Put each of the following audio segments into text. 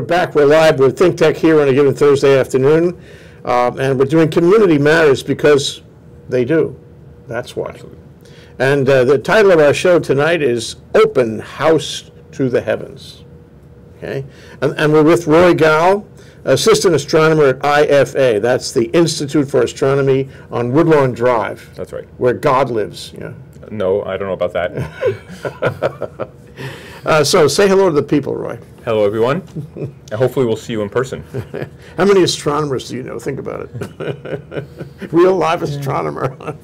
we're back. We're live. We're Think Tech here on a given Thursday afternoon. Um, and we're doing Community Matters because they do. That's why. And uh, the title of our show tonight is Open House to the Heavens. Okay? And, and we're with Roy Gal, Assistant Astronomer at IFA. That's the Institute for Astronomy on Woodlawn Drive. That's right. Where God lives. Yeah. No, I don't know about that. Uh, so say hello to the people, Roy. Hello, everyone. hopefully we'll see you in person. How many astronomers do you know? Think about it. Real live astronomer.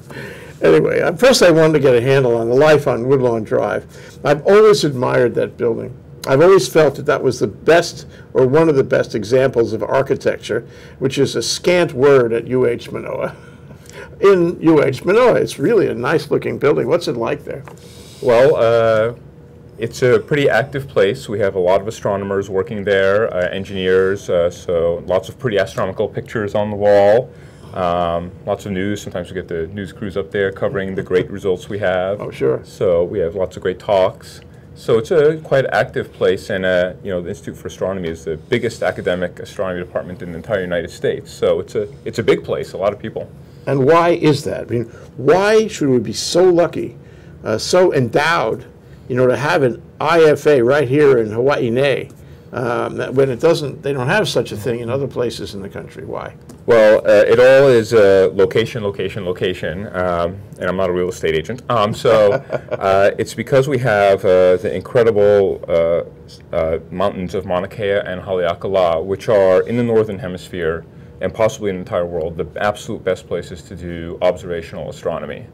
anyway, uh, first I wanted to get a handle on the life on Woodlawn Drive. I've always admired that building. I've always felt that that was the best or one of the best examples of architecture, which is a scant word at UH Manoa. In UH Manoa, it's really a nice looking building. What's it like there? Well, uh, it's a pretty active place. We have a lot of astronomers working there, uh, engineers, uh, so lots of pretty astronomical pictures on the wall. Um, lots of news. Sometimes we get the news crews up there covering the great results we have. Oh, sure. So we have lots of great talks. So it's a quite active place, and uh, you know the Institute for Astronomy is the biggest academic astronomy department in the entire United States. So it's a it's a big place. A lot of people. And why is that? I mean, why should we be so lucky, uh, so endowed you know, to have an IFA right here in Hawaii Nei, um, when it doesn't, they don't have such a thing in other places in the country. Why? Well, uh, it all is uh, location, location, location, um, and I'm not a real estate agent. Um, so uh, it's because we have uh, the incredible uh, uh, mountains of Mauna Kea and Haleakala, which are in the northern hemisphere and possibly in the entire world the absolute best places to do observational astronomy.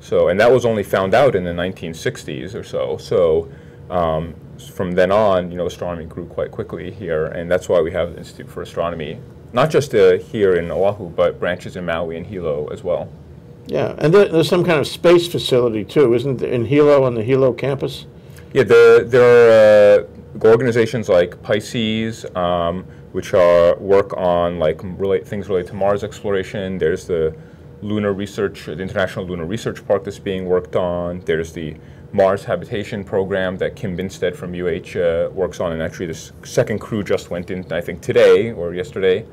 So, and that was only found out in the 1960s or so. So, um, from then on, you know, astronomy grew quite quickly here, and that's why we have the Institute for Astronomy, not just uh, here in Oahu, but branches in Maui and Hilo as well. Yeah, and there, there's some kind of space facility too, isn't there, in Hilo on the Hilo campus? Yeah, the, there are uh, organizations like Pisces, um, which are work on like relate, things related to Mars exploration. There's the lunar research, the International Lunar Research Park that's being worked on. There's the Mars Habitation Program that Kim Binsted from UH uh, works on, and actually this second crew just went in, I think, today or yesterday.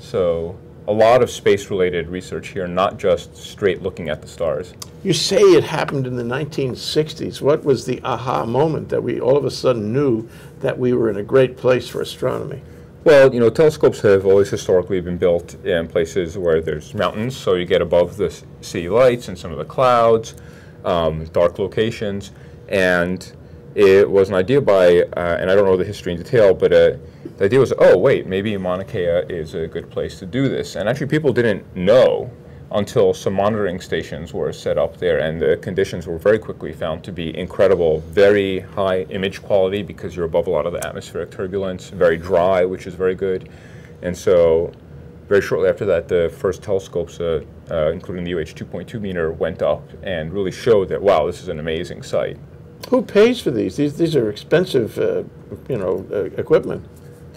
So a lot of space-related research here, not just straight looking at the stars. You say it happened in the 1960s. What was the aha moment that we all of a sudden knew that we were in a great place for astronomy? Well, you know, telescopes have always historically been built in places where there's mountains, so you get above the city lights and some of the clouds, um, dark locations, and it was an idea by, uh, and I don't know the history in detail, but uh, the idea was, oh, wait, maybe Mauna Kea is a good place to do this. And actually, people didn't know until some monitoring stations were set up there and the conditions were very quickly found to be incredible. Very high image quality because you're above a lot of the atmospheric turbulence, very dry, which is very good. And so very shortly after that, the first telescopes, uh, uh, including the UH 2.2 meter, went up and really showed that, wow, this is an amazing site. Who pays for these? These, these are expensive, uh, you know, uh, equipment.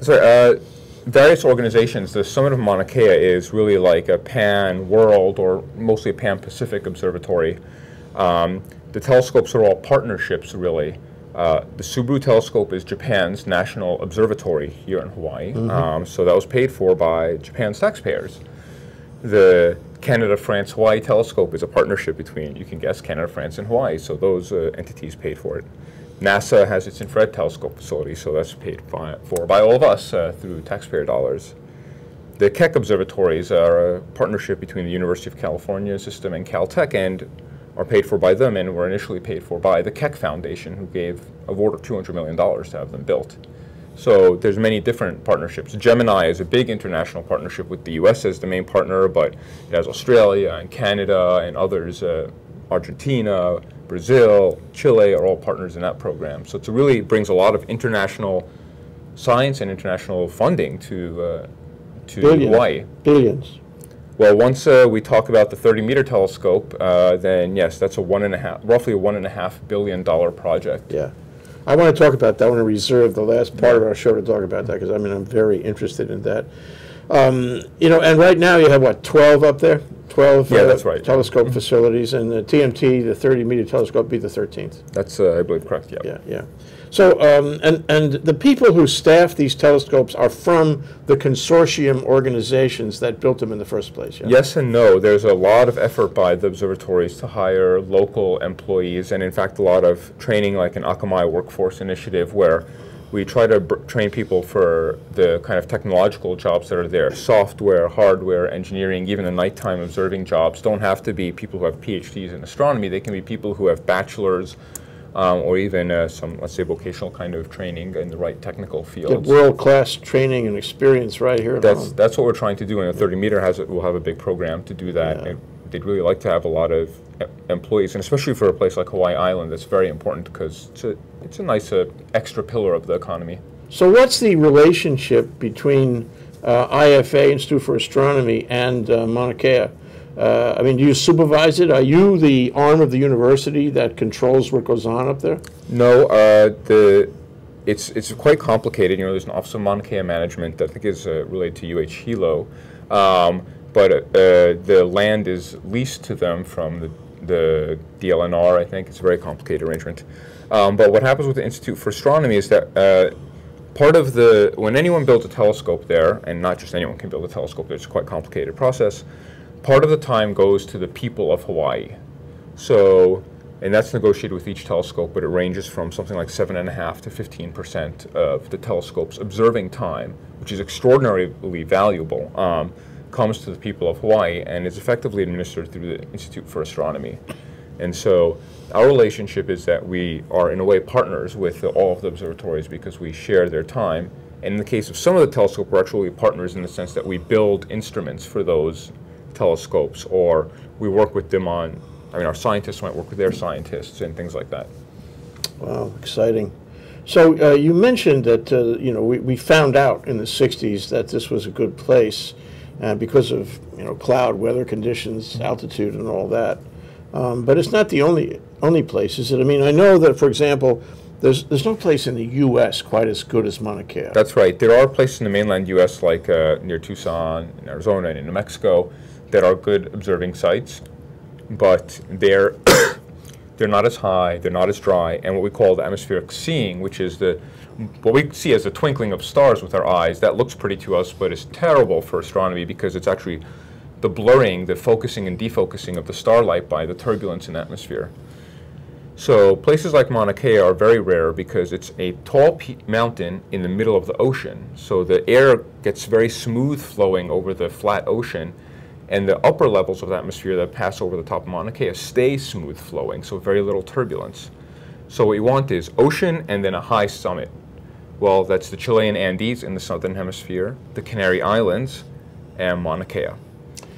Sorry, uh, various organizations, the Summit of Mauna Kea is really like a pan-world or mostly a pan-Pacific observatory. Um, the telescopes are all partnerships, really. Uh, the Subaru telescope is Japan's national observatory here in Hawaii, mm -hmm. um, so that was paid for by Japan's taxpayers. The Canada, France, Hawaii telescope is a partnership between, you can guess, Canada, France, and Hawaii, so those uh, entities paid for it. NASA has its infrared telescope facility, so that's paid for by all of us uh, through taxpayer dollars. The Keck observatories are a partnership between the University of California system and Caltech and are paid for by them and were initially paid for by the Keck Foundation who gave of order $200 million to have them built. So there's many different partnerships. Gemini is a big international partnership with the US as the main partner, but it has Australia and Canada and others, uh, Argentina, Brazil, Chile are all partners in that program. So it really brings a lot of international science and international funding to, uh, to Billions. Hawaii. Billions. Well, once uh, we talk about the 30 meter telescope, uh, then yes, that's a one and a half, roughly a one and a half billion dollar project. Yeah. I want to talk about that. I want to reserve the last part of our show to talk about that because I mean, I'm very interested in that. Um, You know, and right now you have, what, 12 up there? 12? Yeah, uh, that's right. Telescope facilities, and the TMT, the 30-meter telescope, be the 13th. That's, uh, I believe, correct, yeah. Yeah, yeah. So, um, and, and the people who staff these telescopes are from the consortium organizations that built them in the first place, yeah? Yes and no. There's a lot of effort by the observatories to hire local employees, and in fact, a lot of training, like an Akamai Workforce Initiative, where we try to train people for the kind of technological jobs that are there software, hardware, engineering, even the nighttime observing jobs don't have to be people who have PhDs in astronomy. They can be people who have bachelor's um, or even uh, some, let's say, vocational kind of training in the right technical Get fields. world-class training and experience right here That's home. that's what we're trying to do, and the 30 meter has it. We'll have a big program to do that. Yeah. They'd really like to have a lot of employees, and especially for a place like Hawaii Island, that's very important because it's a it's a nice uh, extra pillar of the economy. So what's the relationship between uh, IFA, Institute for Astronomy, and uh, Mauna Kea? Uh, I mean, do you supervise it? Are you the arm of the university that controls what goes on up there? No, uh, the it's it's quite complicated. You know, there's an Office of Mauna Kea Management that I think is uh, related to UH Hilo, um, but uh, the land is leased to them from the the DLNR. I think it's a very complicated arrangement. Um, but what happens with the Institute for Astronomy is that uh, part of the when anyone builds a telescope there, and not just anyone can build a telescope, there's a quite complicated process. Part of the time goes to the people of Hawaii. So, and that's negotiated with each telescope, but it ranges from something like seven and a half to fifteen percent of the telescope's observing time, which is extraordinarily valuable, um, comes to the people of Hawaii and is effectively administered through the Institute for Astronomy. And so, our relationship is that we are, in a way, partners with the, all of the observatories because we share their time. And in the case of some of the telescopes, we're actually partners in the sense that we build instruments for those telescopes, or we work with them on. I mean, our scientists might work with their scientists and things like that. Wow, exciting. So uh, you mentioned that, uh, you know, we, we found out in the 60s that this was a good place uh, because of, you know, cloud, weather conditions, altitude, and all that. Um, but it's not the only only place, is it? I mean, I know that, for example, there's there's no place in the U.S. quite as good as Mauna Kea. That's right. There are places in the mainland U.S., like uh, near Tucson, in Arizona, and in New Mexico, that are good observing sites, but they're they're not as high, they're not as dry, and what we call the atmospheric seeing, which is the what we see as a twinkling of stars with our eyes, that looks pretty to us, but is terrible for astronomy because it's actually the blurring, the focusing and defocusing of the starlight by the turbulence in the atmosphere. So places like Mauna Kea are very rare because it's a tall mountain in the middle of the ocean. So the air gets very smooth flowing over the flat ocean, and the upper levels of the atmosphere that pass over the top of Mauna Kea stay smooth flowing, so very little turbulence. So what you want is ocean and then a high summit. Well, that's the Chilean Andes in the southern hemisphere, the Canary Islands, and Mauna Kea.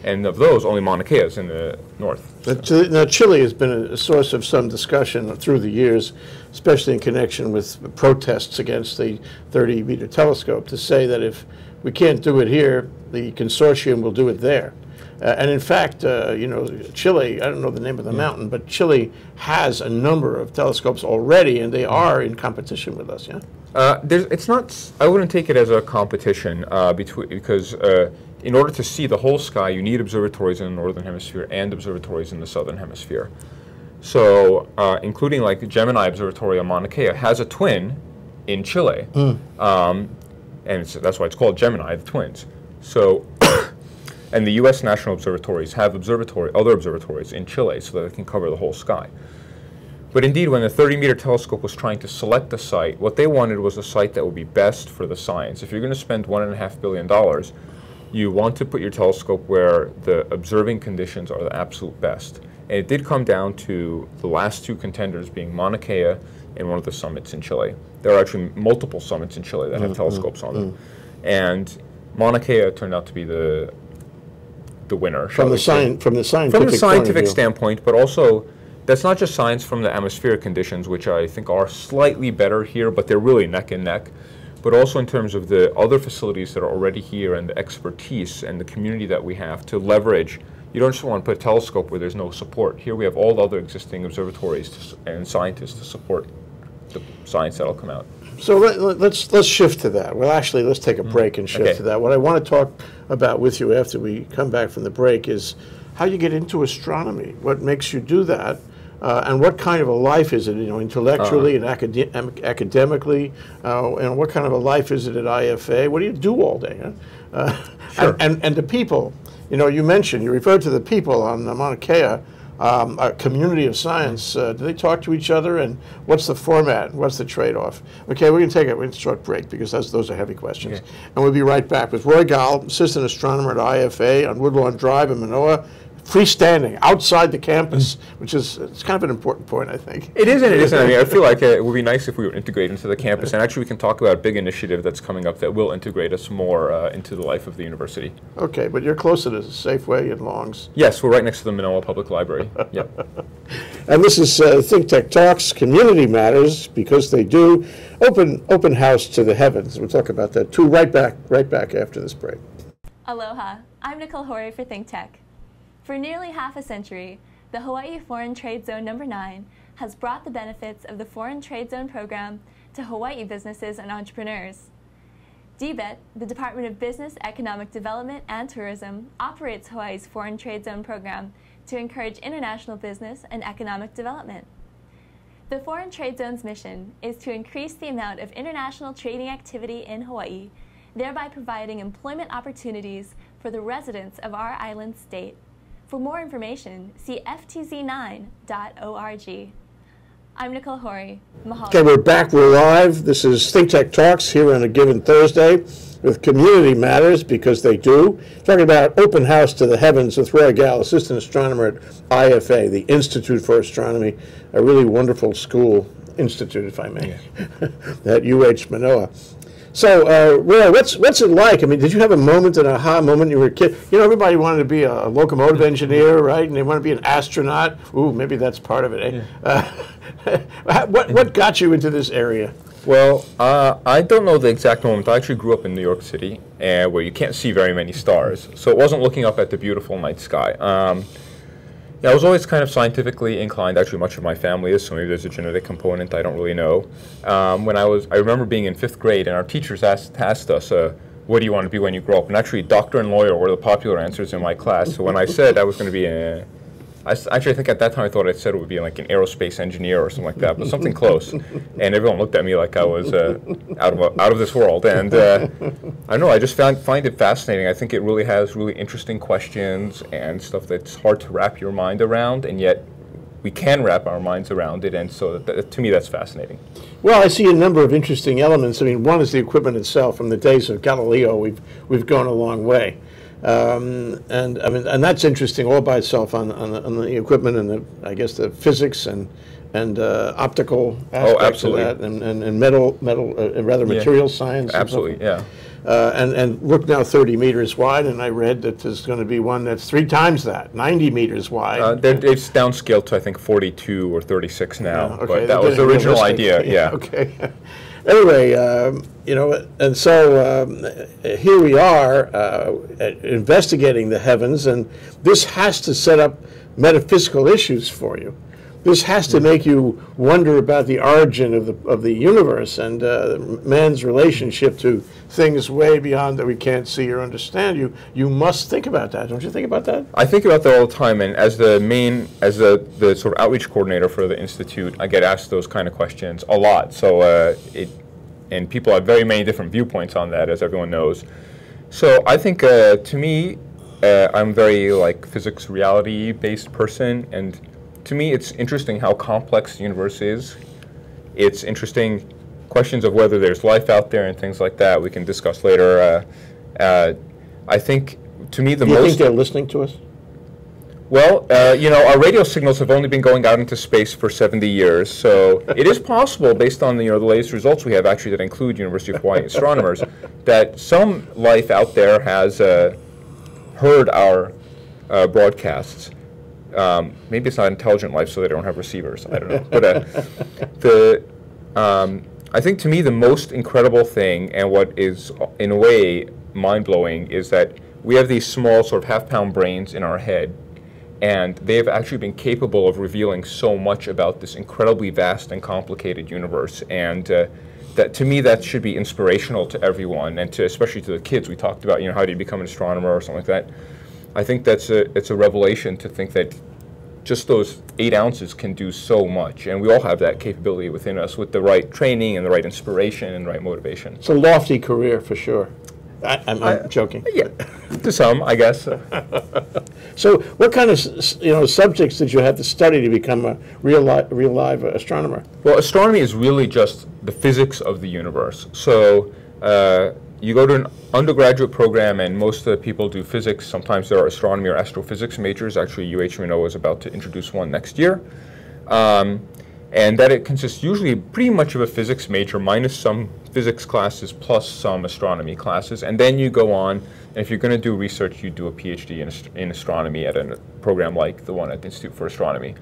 And of those, only Mauna Kea is in the north. Chile- Now, Chile has been a source of some discussion through the years, especially in connection with protests against the 30-meter telescope, to say that if we can't do it here, the consortium will do it there. Uh, And in fact, uh, you know, Chile, I don't know the name of the mountain, but Chile has a number of telescopes already, and they are in competition with us, yeah? Uh, there's, it's not. I wouldn't take it as a competition uh, between because uh, in order to see the whole sky, you need observatories in the northern hemisphere and observatories in the southern hemisphere. So, uh, including like the Gemini Observatory on Mauna Kea has a twin in Chile, um, and it's, that's why it's called Gemini, the twins. So, and the U.S. national observatories have observatory other observatories in Chile so that they can cover the whole sky. But indeed, when the 30 meter telescope was trying to select the site, what they wanted was a site that would be best for the science. If you're going to spend $1.5 billion, you want to put your telescope where the observing conditions are the absolute best. And it did come down to the last two contenders being Mauna Kea and one of the summits in Chile. There are actually multiple summits in Chile that have mm, telescopes mm, on them. Mm. And Mauna Kea turned out to be the, the winner. From the science, from the scientific from of scientific standpoint, but also that's not just science from the atmospheric conditions, which I think are slightly better here, but they're really neck and neck. But also in terms of the other facilities that are already here and the expertise and the community that we have to leverage. You don't just want to put a telescope where there's no support. Here we have all the other existing observatories to, and scientists to support the science that'll come out. So let, let- let's, let's shift to that. Well, actually, let's take a mm-hmm. break and shift. Okay. to that. What I want to talk about with you after we come back from the break is how you get into astronomy. What makes you do that? Uh, and what kind of a life is it, you know, intellectually and acad- academically? Uh, and what kind of a life is it at IFA? What do you do all day? Huh? Uh, Sure. and, and, and the people, you know, you mentioned, you referred to the people on uh, Mauna Kea, um, a community of science. Uh, do they talk to each other? And what's the format? What's the trade-off? Okay, we're going to take a short break because those, those are heavy questions. Okay. And we'll be right back with Roy Gal, assistant astronomer at IFA on Woodlawn Drive in Manoa, freestanding outside the campus, which is it's kind of an important point, I think. It is and it isn't. I mean, I feel like uh, it would be nice if we were integrated into the campus, and actually we can talk about a big initiative that's coming up that will integrate us more uh, into the life of the university. Okay, but you're closer to Safeway and Longs. Yes, we're right next to the Manoa Public Library. Yep. And this is uh, Think Tech Talks, Community Matters, because they do. Open, open house to the heavens. We'll talk about that too. Right back, right back after this break. Aloha, I'm Nicole Horry for Think Tech. For nearly half a century, the Hawaii Foreign Trade Zone Number 9 has brought the benefits of the Foreign Trade Zone program to Hawaii businesses and entrepreneurs. DBEDT, the Department of Business, Economic Development and Tourism, operates Hawaii's Foreign Trade Zone program to encourage international business and economic development. The Foreign Trade Zone's mission is to increase the amount of international trading activity in Hawaii, thereby providing employment opportunities for the residents of our island state. For more information, see ftz9.org. I'm Nicole Horry. Mahalo. Okay, we're back. We're live. This is Think Tech Talks here on a given Thursday with Community Matters because they do. Talking about Open House to the Heavens with Roy Gal, assistant astronomer at IFA, the Institute for Astronomy, a really wonderful school institute, if I may, at UH Manoa. So, uh, Roy, what's what's it like? I mean, did you have a moment, an aha moment? You were a kid. You know, everybody wanted to be a locomotive engineer, right? And they want to be an astronaut. Ooh, maybe that's part of it. Eh? Uh, what what got you into this area? Well, uh, I don't know the exact moment. I actually grew up in New York City, uh, where you can't see very many stars. So it wasn't looking up at the beautiful night sky. Um, yeah, I was always kind of scientifically inclined. Actually, much of my family is, so maybe there's a genetic component. I don't really know. Um, when I was, I remember being in fifth grade, and our teachers asked, asked us, uh, "What do you want to be when you grow up?" And actually, doctor and lawyer were the popular answers in my class. So when I said I was going to be a I actually, I think at that time I thought I said it would be like an aerospace engineer or something like that, but something close. And everyone looked at me like I was uh, out of out of this world. And uh, I don't know. I just found find it fascinating. I think it really has really interesting questions and stuff that's hard to wrap your mind around, and yet we can wrap our minds around it. And so that, to me, that's fascinating. Well, I see a number of interesting elements. I mean, one is the equipment itself. From the days of Galileo, we've we've gone a long way, um, and I mean, and that's interesting all by itself on on the, on the equipment and the I guess the physics and and uh, optical aspects absolutely. of that, and, and, and metal metal uh, rather Yeah. material science. Absolutely, forth. yeah. Uh, and and look now, 30 meters wide, and I read that there's going to be one that's three times that, 90 meters wide. Uh, it's downscaled to I think 42 or 36 now, Yeah, okay, but that they're was the original idea. Yeah. Okay. Anyway, um, you know, and so um, here we are uh, investigating the heavens, and this has to set up metaphysical issues for you. This has to make you wonder about the origin of the of the universe and uh, man's relationship to things way beyond that we can't see or understand. You you must think about that, don't you think about that? I think about that all the time, and as the main, as the, the sort of outreach coordinator for the institute, I get asked those kind of questions a lot. So uh, it, and people have very many different viewpoints on that, as everyone knows. So I think, uh, to me, uh, I'm very like physics reality based person, and to me, it's interesting how complex the universe is. It's interesting questions of whether there's life out there and things like that. We can discuss later. Uh, uh, I think, to me, the Do you most think they're listening to us? well, uh, you know, our radio signals have only been going out into space for 70 years, so it is possible, based on the, you know, the latest results we have, actually, that include University of Hawaii astronomers, that some life out there has uh, heard our uh, broadcasts. Um, maybe it's not intelligent life, so they don't have receivers. I don't know. But uh, the, um, I think to me the most incredible thing, and what is in a way mind blowing, is that we have these small sort of half pound brains in our head, and they have actually been capable of revealing so much about this incredibly vast and complicated universe. And uh, that to me that should be inspirational to everyone and to especially to the kids we talked about you know how do you become an astronomer or something like that i think that's a it's a revelation to think that just those eight ounces can do so much and we all have that capability within us with the right training and the right inspiration and the right motivation It's a lofty career for sure. I, I'm, I'm I- joking. yeah to some i guess So, what kind of you know subjects did you have to study to become a real li- real live astronomer? Well, astronomy is really just the physics of the universe. So uh, you go to an undergraduate program, and most of the people do physics. Sometimes there are astronomy or astrophysics majors. Actually, UH is about to introduce one next year. Um, and that it consists usually pretty much of a physics major minus some physics classes plus some astronomy classes. And then you go on, and if you're going to do research, you do a PhD in, in astronomy at a program like the one at the Institute for Astronomy.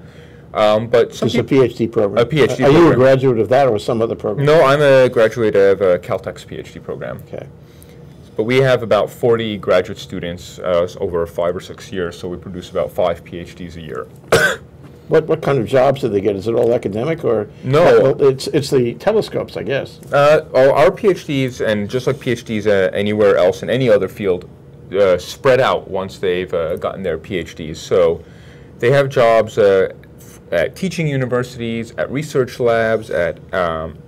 Um, but some It's a PhD program. A PhD Are you a graduate of that or some other program? No, I'm a graduate of uh, Caltech's PhD program. Okay. But we have about 40 graduate students uh, over five or six years, so we produce about five PhDs a year. What what kind of jobs do they get? Is it all academic or No. Well, it's it's the telescopes, I guess. Uh, our our PhDs, and just like PhDs uh, anywhere else in any other field, uh, spread out once they've uh, gotten their PhDs. So they have jobs uh, at teaching universities, at research labs, at um,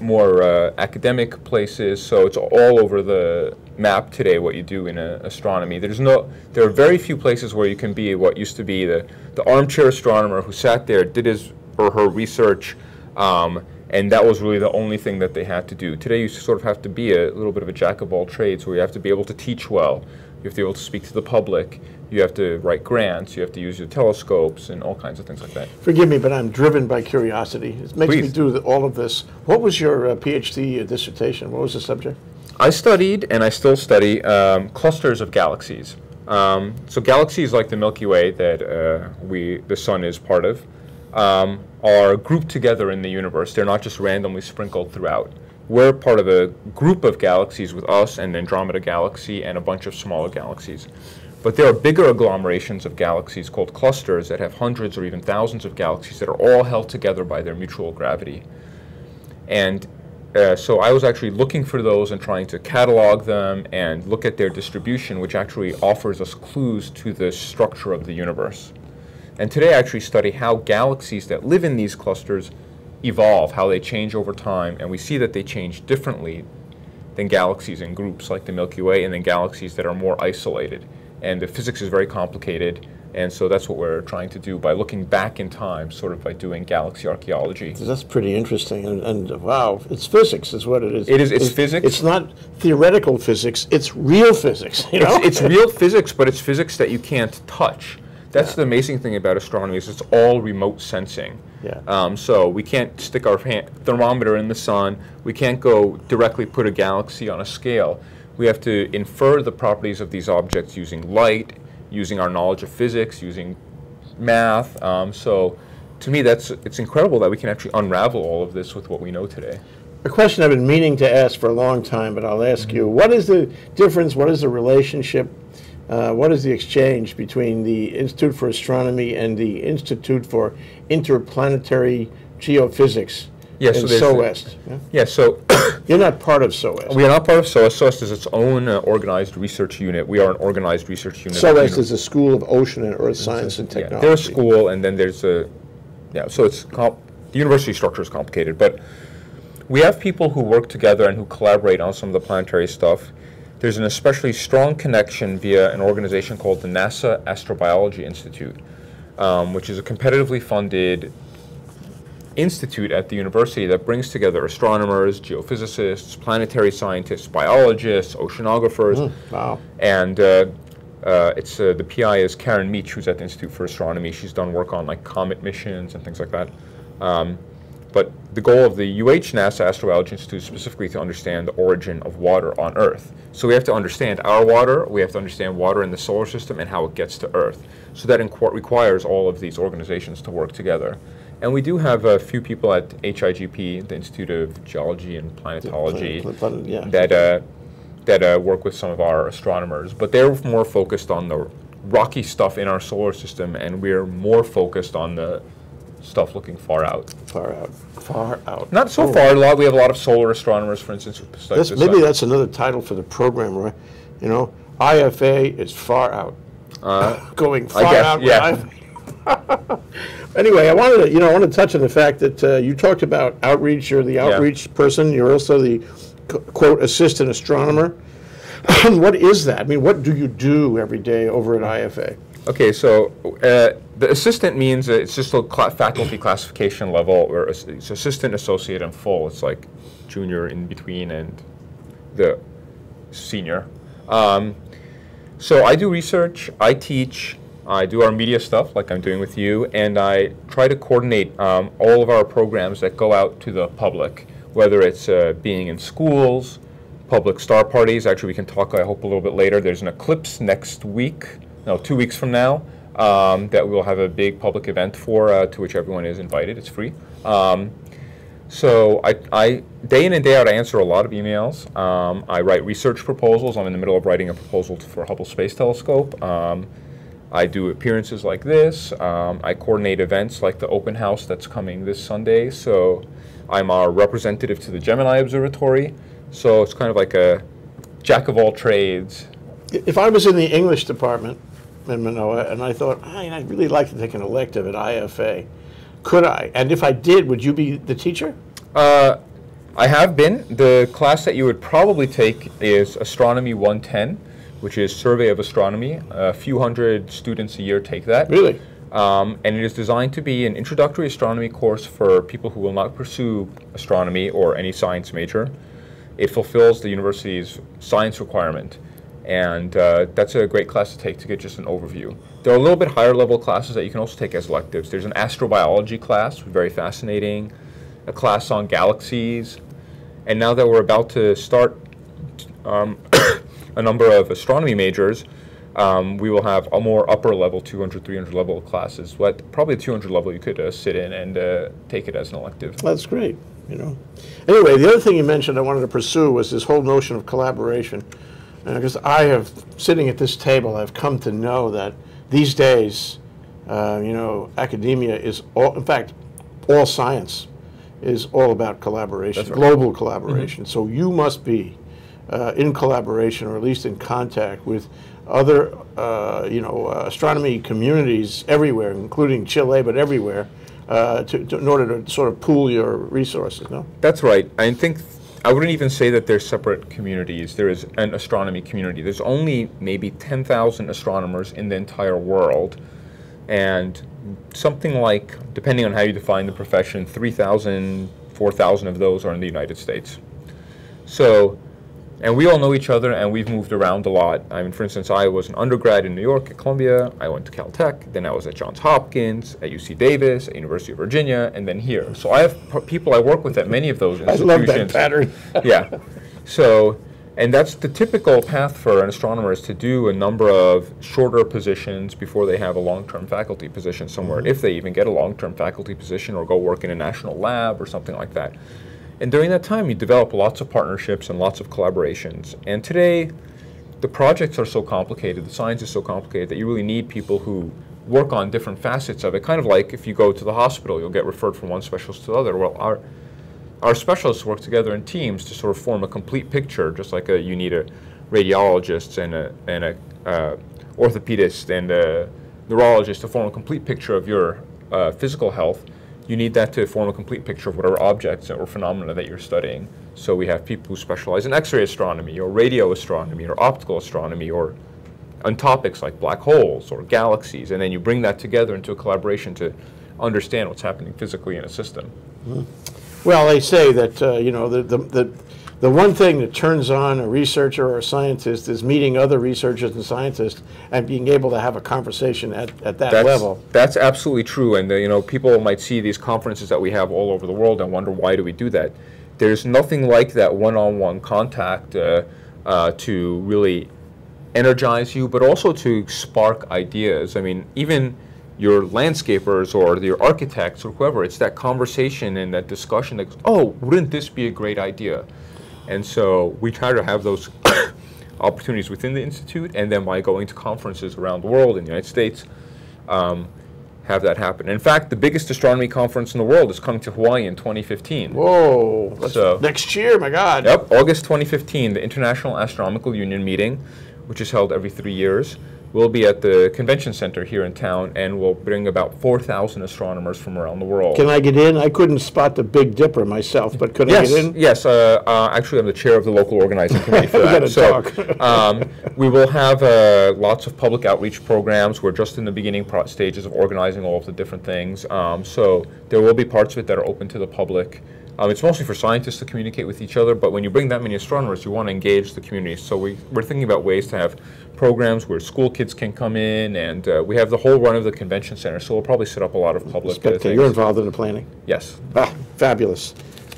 more uh, academic places. So it's all over the map today what you do in uh, astronomy. There's no, there are very few places where you can be what used to be the, the armchair astronomer who sat there, did his or her research, um, and that was really the only thing that they had to do. Today you sort of have to be a little bit of a jack of all trades where you have to be able to teach well, you have to be able to speak to the public, you have to write grants, you have to use your telescopes and all kinds of things like that. Forgive me, but I'm driven by curiosity. It makes me do the, all of this. What was your uh, PhD dissertation? What was the subject? I studied, and I still study, um, clusters of galaxies. Um, so galaxies like the Milky Way that uh, we, the sun is part of, um, are grouped together in the universe. They're not just randomly sprinkled throughout. We're part of a group of galaxies with us and the Andromeda Galaxy and a bunch of smaller galaxies. But there are bigger agglomerations of galaxies called clusters that have hundreds or even thousands of galaxies that are all held together by their mutual gravity. And uh, so I was actually looking for those and trying to catalog them and look at their distribution, which actually offers us clues to the structure of the universe. And today I actually study how galaxies that live in these clusters evolve, how they change over time, and we see that they change differently than galaxies in groups like the Milky Way and then galaxies that are more isolated. And the physics is very complicated, and so that's what we're trying to do by looking back in time, sort of by doing galaxy archaeology. That's pretty interesting, and, and wow, it's physics, is what it is. It is- it's physics. It's not theoretical physics; it's real physics. You know, it's, it's real physics, but it's physics that you can't touch. That's the amazing thing about astronomy is it's all remote sensing. Yeah. Um, so we can't stick our hand, thermometer in the sun. We can't go directly put a galaxy on a scale. We have to infer the properties of these objects using light, using our knowledge of physics, using math. Um, so to me, that's it's incredible that we can actually unravel all of this with what we know today. a question I've been meaning to ask for a long time, but I'll ask you: What is the difference? What is the relationship? Uh, what is the exchange between the Institute for Astronomy and the Institute for Interplanetary Geophysics Yeah, so SOEST? yeah? Yeah. So You're not part of SOEST. we are not part of SOEST. SOEST is its own uh, organized research unit. We are an organized research unit. SOEST is a School of Ocean and Earth Science and Yeah, Technology. there's a school, and then there's a, yeah, so it's, the university structure is complicated, but we have people who work together and who collaborate on some of the planetary stuff. There's an especially strong connection via an organization called the NASA Astrobiology Institute, um, which is a competitively funded institute at the university that brings together astronomers, geophysicists, planetary scientists, biologists, oceanographers, Wow. and uh, uh, it's uh, the PI is Karen Meech, who's at the Institute for Astronomy. She's done work on like comet missions and things like that. Um, but the goal of the UH NASA Astrobiology Institute is specifically to understand the origin of water on Earth. So we have to understand our water, we have to understand water in the solar system and how it gets to Earth. So that requires all of these organizations to work together. And we do have a few people at HIGP, the Institute of Geology and Planetology, Planet- planet- yeah. that uh, that uh, work with some of our astronomers, but they're more focused on the rocky stuff in our solar system, and we're more focused on the stuff looking far out. Far out, far out. Not so Oh. far. A lot. We have a lot of solar astronomers, for instance. That's, maybe sun. that's another title for the program, right? You know, IFA is far out. Going far guess, out. yeah. Anyway, I wanted to, you know, I want to touch on the fact that uh, you talked about outreach. You're the outreach person. You're also the quote assistant astronomer. what is that? I mean, what do you do every day over at IFA? Okay, so uh, the assistant means it's just a cla- faculty classification level, or it's assistant, associate, and full. It's like junior in between and the senior. Um, so I do research, I teach, I do our media stuff like I'm doing with you, and I try to coordinate um, all of our programs that go out to the public, whether it's uh, being in schools, public star parties. Actually, we can talk, I hope, a little bit later. There's an eclipse next week, no, two weeks from now, um, that we'll have a big public event for, uh, to which everyone is invited. It's free. Um, so I, I, day in and day out, I answer a lot of emails. Um, I write research proposals. I'm in the middle of writing a proposal for Hubble Space Telescope. I do appearances like this. Um, I coordinate events like the open house that's coming this Sunday. So I'm our representative to the Gemini Observatory. So it's kind of like a jack of all trades. If I was in the English department in Manoa and I thought, "Hey, I'd really like to take an elective at IFA, could I? And if I did, would you be the teacher? Uh, I have been. The class that you would probably take is Astronomy 110, which is Survey of Astronomy. A few hundred students a year take that. Really? Um, and it is designed to be an introductory astronomy course for people who will not pursue astronomy or any science major. It fulfills the university's science requirement, and uh, that's a great class to take to get just an overview. There are a little bit higher level classes that you can also take as electives. There's an astrobiology class, very fascinating, a class on galaxies, and now that we're about to start um, a number of astronomy majors, um, we will have a more upper level, 200, 300 level classes. What probably 200 level you could uh, sit in and uh, take it as an elective. That's great, you know. Anyway, the other thing you mentioned I wanted to pursue was this whole notion of collaboration. Because I have, sitting at this table, I've come to know that these days, uh, you know, academia is all, in fact, all science is all about collaboration, right. Global collaboration. So you must be uh, in collaboration, or at least in contact with other, uh, you know, uh, astronomy communities everywhere, including Chile, but everywhere, uh, to, to, in order to sort of pool your resources. No. That's right. I think I wouldn't even say that they're separate communities. There is an astronomy community. There's only maybe 10,000 astronomers in the entire world, and something like, depending on how you define the profession, 3,000, 4,000 of those are in the United States. So, and we all know each other, and we've moved around a lot. I mean, for instance, I was an undergrad in New York at Columbia. I went to Caltech. Then I was at Johns Hopkins, at UC Davis, at University of Virginia, and then here. So I have p- people I work with at many of those institutions. I love that pattern. yeah. So, and that's the typical path for an astronomer is to do a number of shorter positions before they have a long-term faculty position somewhere, mm-hmm. if they even get a long-term faculty position or go work in a national lab or something like that. And during that time, you develop lots of partnerships and lots of collaborations. And today, the projects are so complicated, the science is so complicated that you really need people who work on different facets of it. Kind of like if you go to the hospital, you'll get referred from one specialist to the other. Well, our our specialists work together in teams to sort of form a complete picture, just like a, you need a radiologist and a, and a uh, orthopedist and a neurologist to form a complete picture of your uh, physical health. You need that to form a complete picture of whatever objects or phenomena that you're studying. So we have people who specialize in X-ray astronomy or radio astronomy or optical astronomy or on topics like black holes or galaxies, and then you bring that together into a collaboration to understand what's happening physically in a system. Well, they say that uh, you know the, the the the one thing that turns on a researcher or a scientist is meeting other researchers and scientists and being able to have a conversation at, at that That's, level. That's absolutely true, and uh, you know people might see these conferences that we have all over the world and wonder why do we do that. There's nothing like that one-on-one contact uh, uh, to really energize you, but also to spark ideas. I mean, even your landscapers or your architects or whoever, it's that conversation and that discussion that goes, oh, wouldn't this be a great idea? And so we try to have those opportunities within the institute, and then by going to conferences around the world in the United States, um, have that happen. In fact, the biggest astronomy conference in the world is coming to Hawaii in 2015. Whoa, So- next year, my God. Yep, August 2015, the International Astronomical Union meeting, which is held every three years, will be at the convention center here in town and we'll bring about 4,000 astronomers from around the world. Can I get in? I couldn't spot the Big Dipper myself, but could I get in? yes. Uh, uh, actually, I'm the chair of the local organizing committee for that. so, um, we will have uh, lots of public outreach programs. We're just in the beginning pro- stages of organizing all of the different things. Um, so there will be parts of it that are open to the public. Um, it's mostly for scientists to communicate with each other, but when you bring that many astronomers, you want to engage the community. So we, we're thinking about ways to have programs where school kids can come in, and uh, we have the whole run of the convention center. So we'll probably set up a lot of public uh, things. You're involved in the planning. Yes. Ah, fabulous,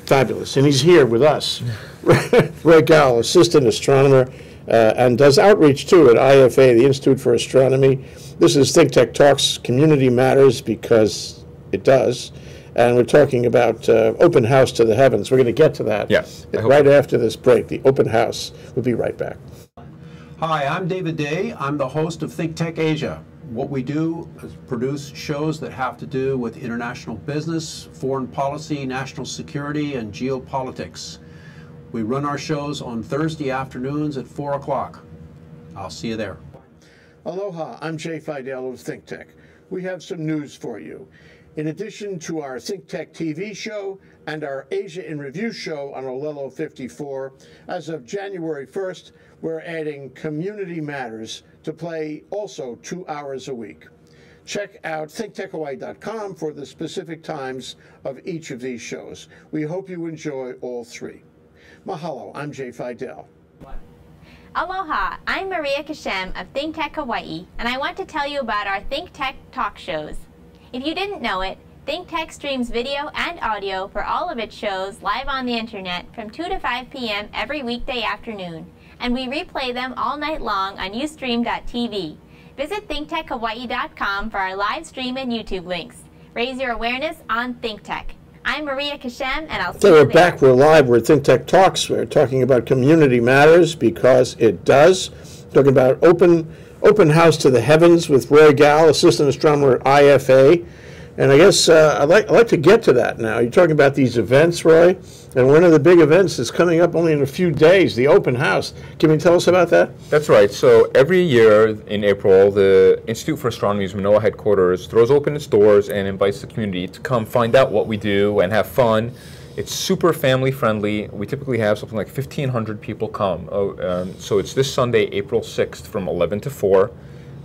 fabulous. And he's here with us. Ray Gal, assistant astronomer, uh, and does outreach too at IFA, the Institute for Astronomy. This is Think Tech Talks Community Matters because it does. And we're talking about uh, open house to the heavens. We're going to get to that. Yes, I hope Right after this break, the open house. We'll be right back. Hi, I'm David Day. I'm the host of Think Tech Asia. What we do is produce shows that have to do with international business, foreign policy, national security, and geopolitics. We run our shows on Thursday afternoons at 4 o'clock. I'll see you there. Aloha, I'm Jay Fidell of ThinkTech. We have some news for you. In addition to our ThinkTech TV show and our Asia in Review show on Olelo 54, as of January 1st, we're adding Community Matters to play also two hours a week. Check out thinktechhawaii.com for the specific times of each of these shows. We hope you enjoy all three. Mahalo, I'm Jay Fidell. Aloha, I'm Maria Kashem of Think Tech Hawaii, and I want to tell you about our Think Tech talk shows. If you didn't know it, Think Tech streams video and audio for all of its shows live on the internet from 2 to 5 p.m. every weekday afternoon, and we replay them all night long on Ustream.tv. Visit ThinkTechHawaii.com for our live stream and YouTube links. Raise your awareness on Think Tech. I'm Maria Kashem, and I'll see So you we're there. back, we're live, we're at ThinkTech Talks, we're talking about community matters because it does. Talking about open, open house to the heavens with Roy Gal, assistant astronomer at IFA. And I guess uh, I'd like, I'd like to get to that now. You're talking about these events, Roy, and one of the big events is coming up only in a few days, the open house. Can you tell us about that? That's right. So every year in April, the Institute for Astronomy's Manoa headquarters throws open its doors and invites the community to come find out what we do and have fun. It's super family friendly. We typically have something like 1,500 people come. Oh, um, so it's this Sunday, April 6th from 11 to 4.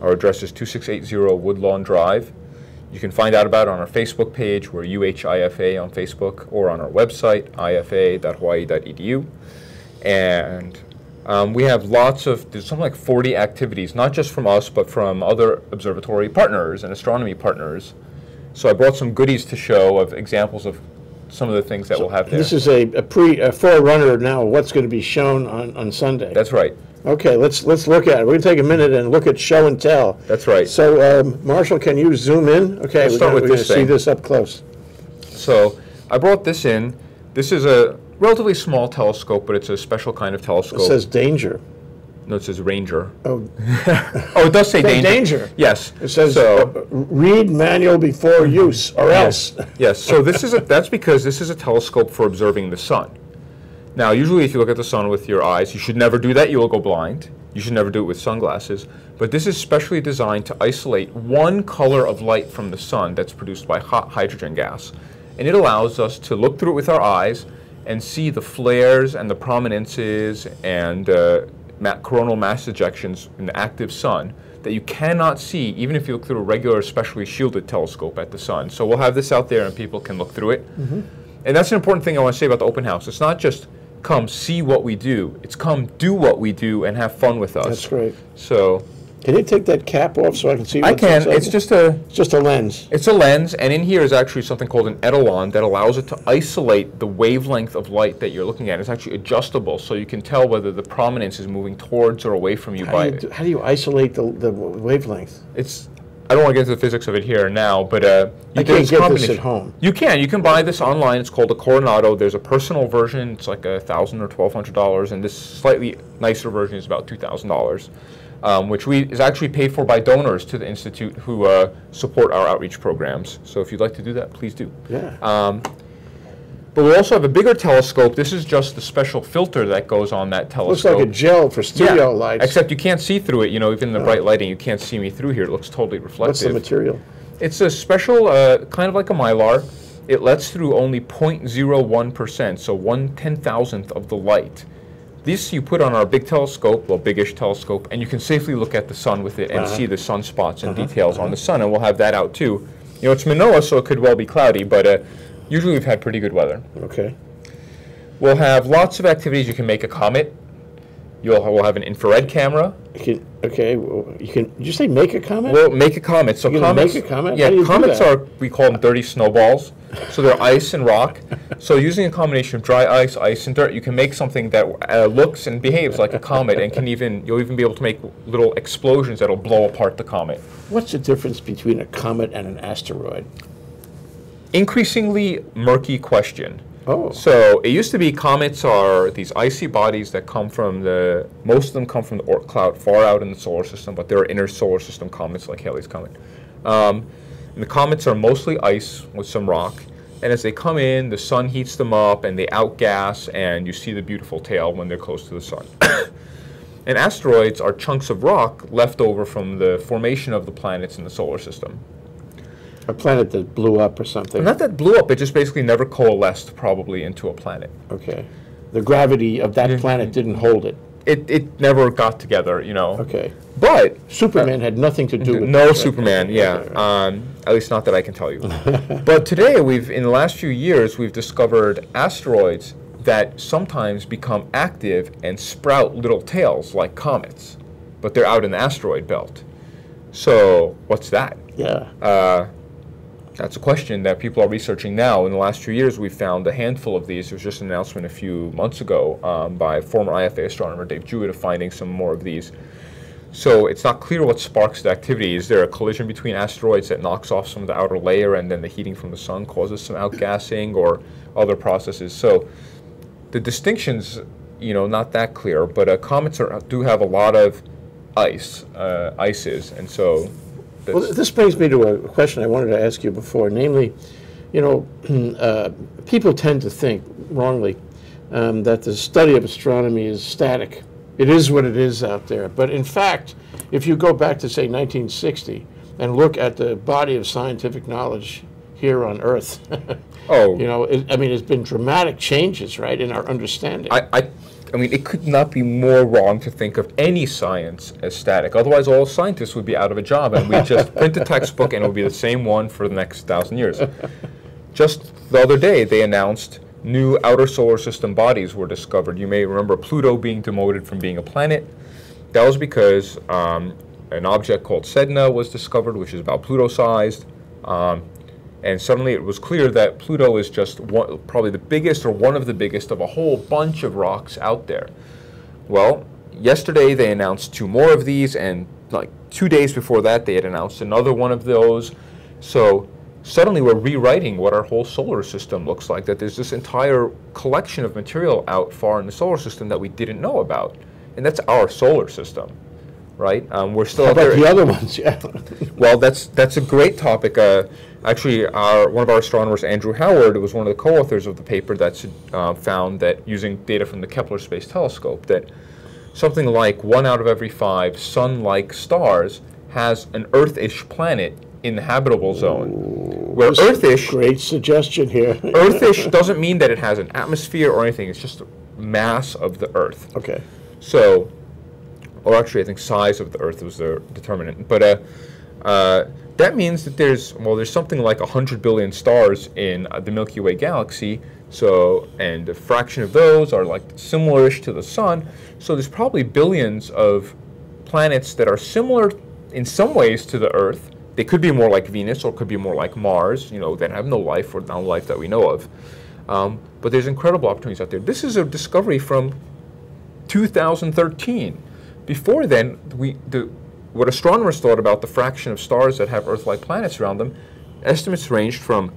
Our address is 2680 Woodlawn Drive. You can find out about it on our Facebook page. We're UHIFA on Facebook or on our website, ifa.hawaii.edu. And um, we have lots of, there's something like 40 activities, not just from us, but from other observatory partners and astronomy partners. So I brought some goodies to show of examples of some of the things that we'll have there. This is a, a pre, a forerunner now of what's going to be shown on, on Sunday. That's right. Okay, let's, let's look at it. We're going to take a minute and look at show and tell. That's right. So, um, Marshall, can you zoom in? Okay, Let's we're start gonna- with we're this see this up close. So I brought this in. This is a relatively small telescope, but it's a special kind of telescope. It says danger. No, it says Ranger. Oh, Oh, it does say danger. danger. Yes. it says, so. uh, read manual before use, or else. Yes, so this is a, that's because this is a telescope for observing the sun. Now, usually if you look at the sun with your eyes, you should never do that, you will go blind. You should never do it with sunglasses. But this is specially designed to isolate one color of light from the sun that's produced by hot hydrogen gas. And it allows us to look through it with our eyes and see the flares and the prominences and uh, coronal mass ejections in the active sun that you cannot see even if you look through a regular specially shielded telescope at the sun. So we'll have this out there and people can look through it. Mm-hmm. And that's an important thing I want to say about the open house. It's not just come see what we do. It's come do what we do and have fun with us. That's great. So Can you take that cap off so I can see I can. inside It's just a It's just a lens. it's a lens, and in here is actually something called an etalon that allows it to isolate the wavelength of light that you're looking at. It's actually adjustable, so you can tell whether the prominence is moving towards or away from you How by do you, do- how do you isolate the, the wavelength? It's. I don't want to get into the physics of it here now, but uh, you, I can't there's a get this at home. You can. You can buy this online. It's called a Coronado. There's a personal version. It's like a thousand or twelve hundred dollars, and this slightly nicer version is about two thousand dollars. Um, which we is actually paid for by donors to the institute who uh, support our outreach programs. So if you'd like to do that, please do. Yeah. Um, but we also have a bigger telescope. This is just the special filter that goes on that telescope. Looks like a gel for studio Yeah, lights. Except you can't see through it. You know, even in the bright lighting, you can't see me through here. It looks totally reflective. What's the material? It's a special, uh, kind of like a mylar. It lets through only 0.01%, so one ten thousandth of the light. This you put on our big telescope, well, biggish telescope, and you can safely look at the sun with it and Uh-huh. see the sunspots and details on the sun, and we'll have that out too. You know, it's Manoa, so it could well be cloudy, but uh, usually we've had pretty good weather. Okay. We'll have lots of activities. You can make a comet. You'll we'll have an infrared camera. Can, okay, well, you can, did you say make a comment? We'll make a comet. So comets, make a comet? Yeah, How do you do comets are we call them dirty snowballs. So they're ice and rock. So using a combination of dry ice, ice, and dirt, you can make something that uh, looks and behaves like a comet, and can even you'll even be able to make little explosions that'll blow apart the comet. What's the difference between a comet and an asteroid? Increasingly murky question. Oh. So it used to be comets are these icy bodies that come from the most of them come from the Oort cloud far out in the solar system, but there are inner solar system comets like Halley's comet. Um, the comets are mostly ice with some rock, and as they come in, the sun heats them up and they outgas, and you see the beautiful tail when they're close to the sun. and asteroids are chunks of rock left over from the formation of the planets in the solar system. A planet that blew up or something? Not that blew up, it just basically never coalesced probably into a planet. Okay. The gravity of that Mhm. planet didn't hold it. It, it never got together, you know. Okay. But Superman had nothing to do with no right? Superman, yeah. Okay, right. Um, at least not that I can tell you. but today, we've in the last few years, we've discovered asteroids that sometimes become active and sprout little tails like comets, but they're out in the asteroid belt. So what's that? Yeah. Uh, that's a question that people are researching now. In the last few years, we've found a handful of these. There was just an announcement a few months ago um, by former IFA astronomer Dave Jewitt of finding some more of these. So it's not clear what sparks the activity. Is there a collision between asteroids that knocks off some of the outer layer and then the heating from the sun causes some outgassing or other processes? So the distinctions, you know, not that clear, but uh, comets are, do have a lot of ice, uh, ices, and so Well, this brings me to a question I wanted to ask you before, namely, you know, uh, people tend to think wrongly um, that the study of astronomy is static. It is what it is out there. But in fact, if you go back to, say, 1960 and look at the body of scientific knowledge here on Earth, Oh. you know, it, I mean, it's been dramatic changes, right, in our understanding. I, I, I mean, it could not be more wrong to think of any science as static. Otherwise, all scientists would be out of a job, and we'd just print a textbook, and it would be the same one for the next thousand years. Just the other day, they announced new outer solar system bodies were discovered. You may remember Pluto being demoted from being a planet. That was because um, an object called Sedna was discovered, which is about Pluto-sized. Um, and suddenly it was clear that Pluto is just one, probably the biggest or one of the biggest of a whole bunch of rocks out there. Well, yesterday they announced two more of these, and like two days before that, they had announced another one of those. So suddenly we're rewriting what our whole solar system looks like. That there's this entire collection of material out far in the solar system that we didn't know about, and that's our solar system, right? Um, we're still How about the other ones? Yeah. Well, that's that's a great topic. Uh, actually, our one of our astronomers, Andrew Howard, was one of the co-authors of the paper that uh, found that using data from the Kepler Space Telescope, that something like one out of every five Sun-like stars has an Earth-ish planet in the habitable zone. Where This Earth-ish, Great suggestion here. Earth-ish doesn't mean that it has an atmosphere or anything. It's just the mass of the Earth. Okay. So, or actually, I think size of the Earth was the determinant. But uh, uh, that means that there's well, there's something like hundred billion stars in uh, the Milky Way galaxy. So, and a fraction of those are like similar-ish to the Sun. So there's probably billions of planets that are similar in some ways to the Earth. They could be more like Venus or could be more like Mars, you know, that have no life or no life that we know of. Um, but there's incredible opportunities out there. This is a discovery from 2013. Before then, we the what astronomers thought about the fraction of stars that have Earth-like planets around them, estimates ranged from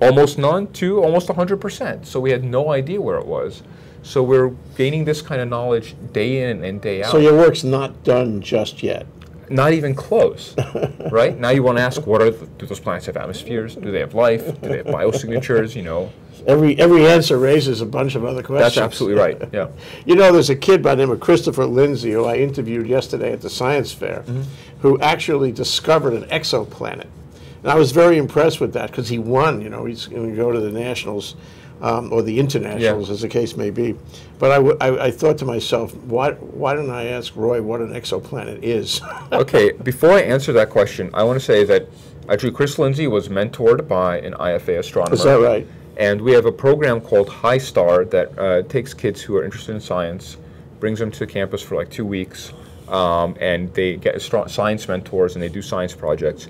almost none to almost 100%. So we had no idea where it was. So we're gaining this kind of knowledge day in and day out. So your work's not done just yet. Not even close, right? Now you want to ask, what are the, do those planets have atmospheres? Do they have life? Do they have biosignatures? You know, Every, every answer raises a bunch of other questions. that's absolutely right. Yeah. You know, there's a kid by the name of Christopher Lindsay, who I interviewed yesterday at the science fair, Mm-hmm. who actually discovered an exoplanet. And I was very impressed with that because he won. You know, he's going to go to the nationals um, or the internationals, Yeah. as the case may be. But I, w- I, I thought to myself, why, why don't I ask Roy what an exoplanet is? okay, before I answer that question, I want to say that actually Chris Lindsay was mentored by an IFA astronomer. Is that right? And we have a program called High Star that uh, takes kids who are interested in science, brings them to campus for like two weeks, um, and they get science mentors and they do science projects.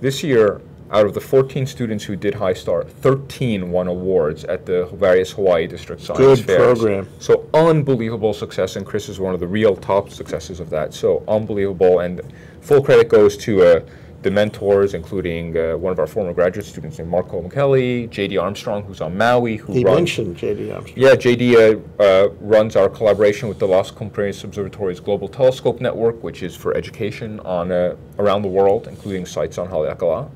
This year, out of the 14 students who did High Star, 13 won awards at the various Hawaii District Science Good Fairs. program. So unbelievable success, and Chris is one of the real top successes of that. So unbelievable, and full credit goes to uh, the mentors, including uh, one of our former graduate students named Marco Micheli, J.D. Armstrong, who's on Maui, who He runs. mentioned J.D. Armstrong. Yeah, JD uh, uh, runs our collaboration with the Las Cumbres Observatory's Global Telescope Network, which is for education on uh, around the world, including sites on Haleakala.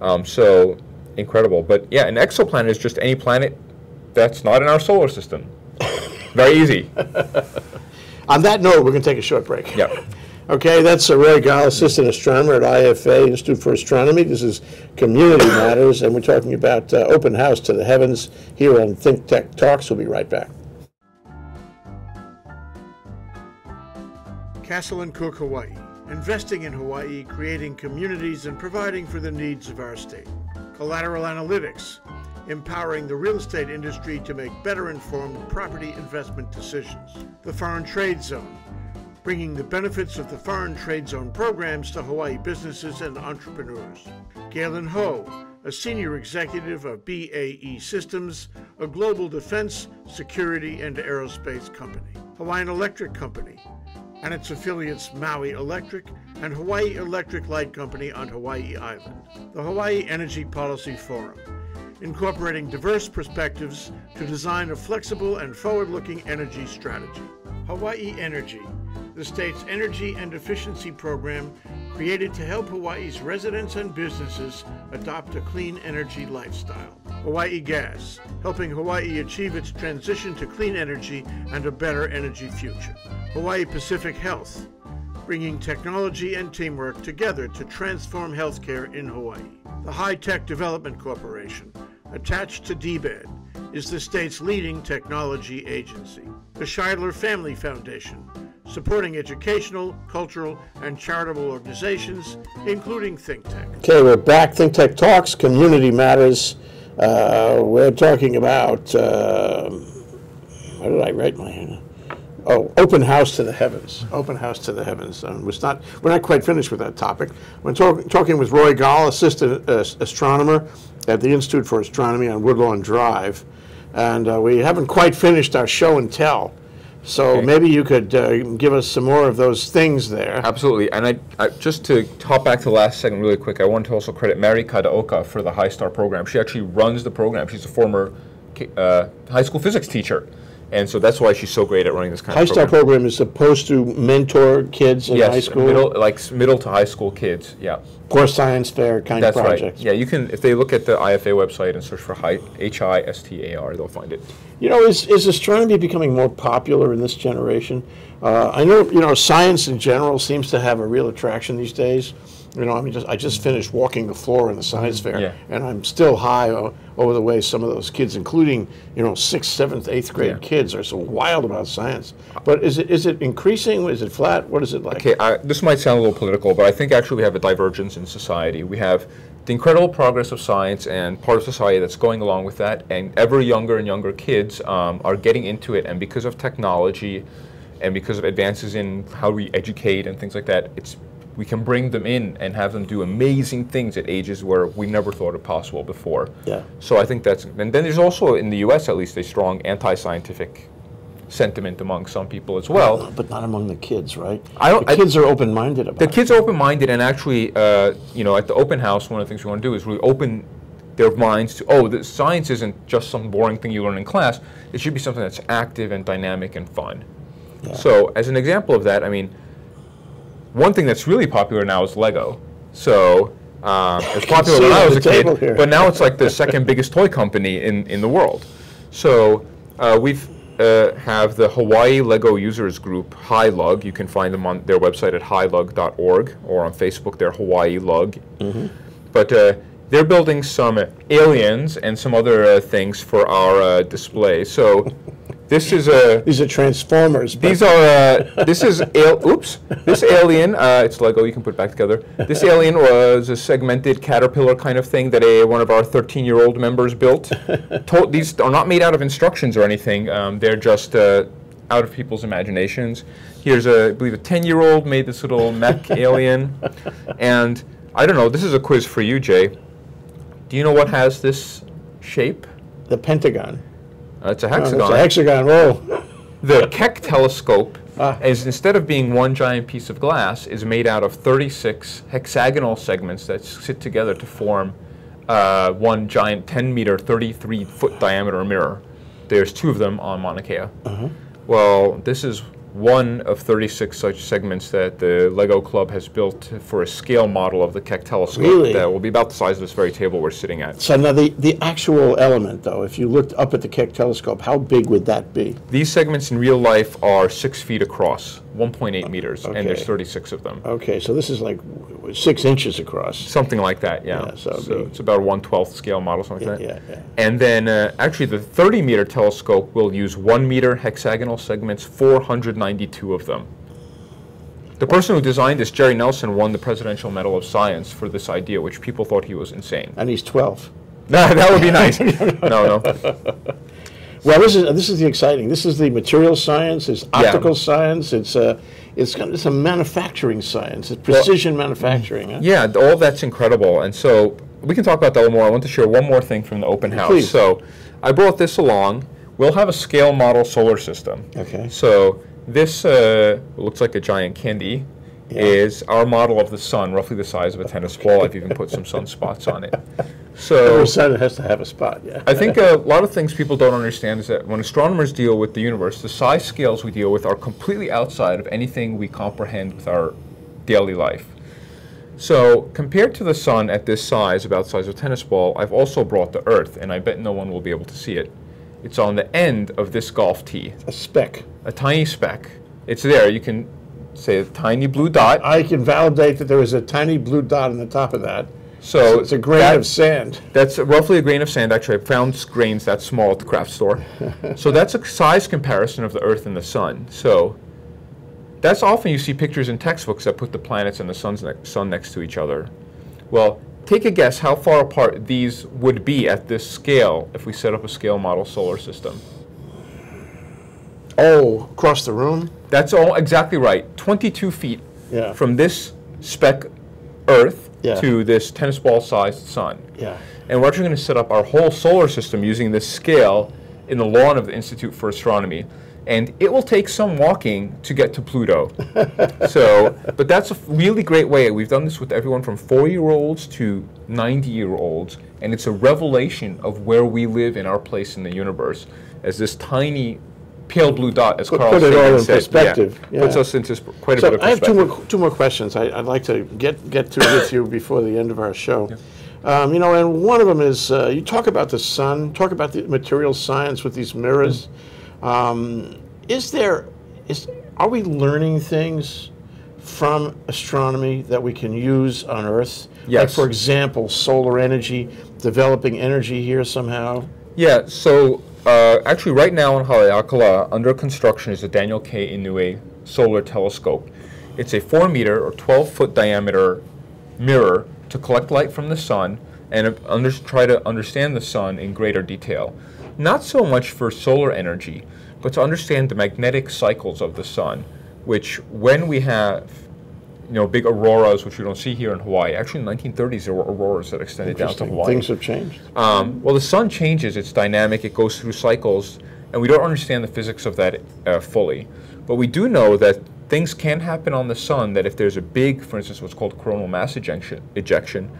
Um, so incredible. But yeah, an exoplanet is just any planet that's not in our solar system. Very easy. On that note, we're going to take a short break. Yeah. Okay, that's Roy Gal, Assistant Astronomer at IFA, Institute for Astronomy. This is Community Matters, and we're talking about uh, Open House to the Heavens here on Think Tech Talks. We'll be right back. Castle and Cooke, Hawaii. Investing in Hawaii, creating communities, and providing for the needs of our state. Collateral Analytics, empowering the real estate industry to make better informed property investment decisions. The Foreign Trade Zone, bringing the benefits of the Foreign Trade Zone programs to Hawaii businesses and entrepreneurs. Galen Ho, a senior executive of BAE Systems, a global defense, security, and aerospace company. Hawaiian Electric Company, and its affiliates Maui Electric and Hawaii Electric Light Company on Hawaii Island. The Hawaii Energy Policy Forum, incorporating diverse perspectives to design a flexible and forward looking energy strategy. Hawaii Energy, the state's energy and efficiency program created to help Hawaii's residents and businesses adopt a clean energy lifestyle. Hawaii Gas, helping Hawaii achieve its transition to clean energy and a better energy future. Hawaii Pacific Health, bringing technology and teamwork together to transform healthcare in Hawaii. The High Tech Development Corporation, attached to DBEDT, is the state's leading technology agency. The Schidler Family Foundation, supporting educational, cultural, and charitable organizations, including Think ThinkTech. Okay, we're back. Think ThinkTech Talks, Community Matters. Uh, we're talking about, uh, what did I write my hand? Oh, open house to the heavens. Open house to the heavens. Um, was not, we're not quite finished with that topic. We're talk, talking with Roy Gal, assistant uh, astronomer at the Institute for Astronomy on Woodlawn Drive, and uh, we haven't quite finished our show and tell. So Okay. maybe you could uh, give us some more of those things there. Absolutely. And I, I, just to hop back to the last second really quick, I want to also credit Mary Kadooka for the High Star program. She actually runs the program. She's a former uh, high school physics teacher. And so that's why she's so great at running this kind High of Star program. program is supposed to mentor kids in yes, high school middle, like middle to high school kids. Yeah, for science fair kind that's of right. projects. Yeah, you can if they look at the IFA website and search for hi, H I S T A R, they'll find it. You know, is, is astronomy becoming more popular in this generation? Uh, I know, you know, science in general seems to have a real attraction these days. You know, I mean, just, I just finished walking the floor in the science fair, Yeah. and I'm still high o- over the way some of those kids, including, you know, sixth, seventh, eighth grade Yeah. kids, are so wild about science. But is it is it increasing? Is it flat? What is it like? Okay, I, this might sound a little political, but I think actually we have a divergence in society. We have the incredible progress of science and part of society that's going along with that, and ever younger and younger kids um, are getting into it, and because of technology and because of advances in how we educate and things like that, it's we can bring them in and have them do amazing things at ages where we never thought it possible before. Yeah. So I think that's, and then there's also in the U.S. at least a strong anti-scientific sentiment among some people as well. But not among the kids, right? I don't- the I- kids are open-minded about The it. kids are open-minded, and actually, uh, you know, at the open house, one of the things we want to do is really open their minds to, oh, the science isn't just some boring thing you learn in class. It should be something that's active and dynamic and fun. So, as an example of that, I mean, one thing that's really popular now is Lego. So, um, it's popular when I was a kid, here. but now it's like the second biggest toy company in, in the world. So, uh, we've uh, have the Hawaii Lego Users Group, HiLug. You can find them on their website at hilug.org or on Facebook, they're Hawaii Lug. Mm-hmm. But uh, they're building some aliens and some other uh, things for our uh, display. So, this is a. These are transformers. These are, uh, this is, al- oops, this alien, uh, it's Lego, you can put it back together. This alien was a segmented caterpillar kind of thing that a, one of our 13-year-old members built. To- these are not made out of instructions or anything, um, they're just uh, out of people's imaginations. Here's a, I believe a 10-year-old made this little mech alien. And I don't know, this is a quiz for you, Jay. Do you know what has this shape? the Pentagon. Uh, it's a Oh, hexagon. It's a hexagon. Oh, The Keck telescope Ah. is instead of being one giant piece of glass, is made out of 36 hexagonal segments that sit together to form uh, one giant 10 meter, 33 foot diameter mirror. There's two of them on Mauna Kea. Uh-huh. Well, this is one of 36 such segments that the Lego Club has built for a scale model of the Keck telescope Really? that will be about the size of this very table we're sitting at. so now the, the actual element, though, if you looked up at the Keck telescope, how big would that be? These segments in real life are six feet across, 1.8 meters, and there's 36 of them. Okay, so this is like six inches across. Something like that, yeah. Yeah, so so it's about a 1/12th scale model, something like that. yeah, yeah. And then uh, actually the 30 meter telescope will use one meter hexagonal segments, 492 of them. The person who designed this, Jerry Nelson, won the Presidential Medal of Science for this idea, which people thought he was insane. And he's 12. Nah, that would be nice. no, no. Well, this is this is the exciting. This is the material science. It's optical science. It's a it's kind of, it's a manufacturing science. It's precision manufacturing. huh? Yeah, all that's incredible. And so we can talk about that a little more. I want to share one more thing from the open house. Please. So I brought this along. We'll have a scale model solar system. Okay. So this uh, looks like a giant candy. Yeah. Is our model of the sun, roughly the size of a tennis ball. I've even put some sunspots on it. Every So sun has to have a spot. Yeah. I think a lot of things people don't understand is that when astronomers deal with the universe, the size scales we deal with are completely outside of anything we comprehend with our daily life. So compared to the sun at this size, about the size of a tennis ball, I've also brought the Earth, and I bet no one will be able to see it. It's on the end of this golf tee, a speck. a tiny speck. It's there. You can say a tiny blue dot. I can validate that there is a tiny blue dot on the top of that. So It's a grain that- of sand. That's roughly a grain of sand. Actually, I found grains that small at the craft store. so that's a size comparison of the Earth and the Sun. So that's often you see pictures in textbooks that put the planets and the sun's ne- sun next to each other. Well, take a guess how far apart these would be at this scale if we set up a scale model solar system. Oh, across the room. That's all exactly right. 22 feet Yeah. from this speck Earth Yeah. to this tennis ball sized sun. Yeah. And we're actually going to set up our whole solar system using this scale in the lawn of the Institute for Astronomy. And it will take some walking to get to Pluto. so, but that's a really great way. We've done this with everyone from four year olds to 90 year olds. And it's a revelation of where we live in our place in the universe as this tiny pale blue dot, as Put- Carl put it all Sagan in said. perspective, Yeah, Puts us into quite a So bit of I have two more two more questions. I, I'd like to get get to with you before the end of our show. Um, you know, and one of them is uh, you talk about the sun, talk about the material science with these mirrors. Um, is there is are we learning things from astronomy that we can use on Earth? Yes. Like for example, solar energy, developing energy here somehow. Yeah, so uh, actually, right now in Haleakala, under construction is the Daniel K. Inouye Solar Telescope. It's a 4 meter or 12 foot diameter mirror to collect light from the sun and under, try to understand the sun in greater detail. Not so much for solar energy, but to understand the magnetic cycles of the sun, which when we have you know, big auroras, which we don't see here in Hawaii. Actually, in the 1930s, there were auroras that extended down to Hawaii. Things have changed. Um, well, the sun changes, it's dynamic, it goes through cycles, and we don't understand the physics of that uh, fully. But we do know that things can happen on the sun that if there's a big, for instance, what's called coronal mass ejection, ejection